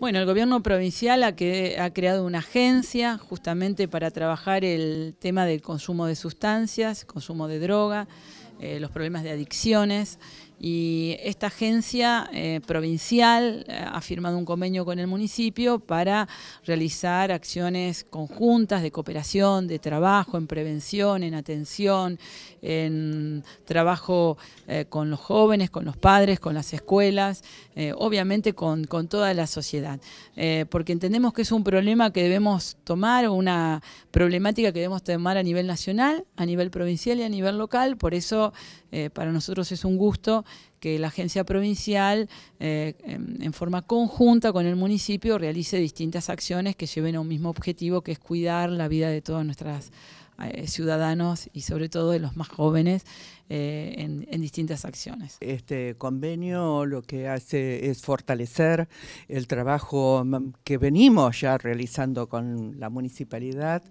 Bueno, el gobierno provincial ha, ha, creado una agencia justamente para trabajar el tema del consumo de sustancias, consumo de droga, eh, los problemas de adicciones y esta agencia eh, provincial eh, ha firmado un convenio con el municipio para realizar acciones conjuntas de cooperación, de trabajo en prevención, en atención, en trabajo con los jóvenes, con los padres, con las escuelas, obviamente con, con, toda la sociedad, porque entendemos que es un problema que debemos tomar, una problemática que debemos tomar a nivel nacional, a nivel provincial y a nivel local, por eso eh, para nosotros es un gusto que la agencia provincial, eh, en, forma conjunta con el municipio, realice distintas acciones que lleven a un mismo objetivo, que es cuidar la vida de todos nuestros eh, ciudadanos y sobre todo de los más jóvenes eh, en, distintas acciones. Este convenio lo que hace es fortalecer el trabajo mm, que venimos ya realizando con la municipalidad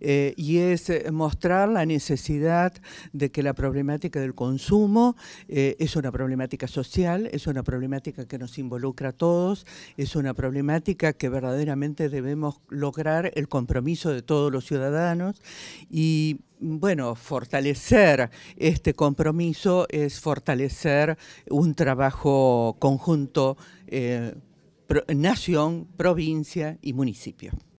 eh, y es mostrar la necesidad de que la problemática del consumo es una problemática social, es una problemática que nos involucra a todos, es una problemática que verdaderamente debemos lograr el compromiso de todos los ciudadanos y bueno, fortalecer este compromiso es fortalecer un trabajo conjunto eh, nación, provincia y municipio.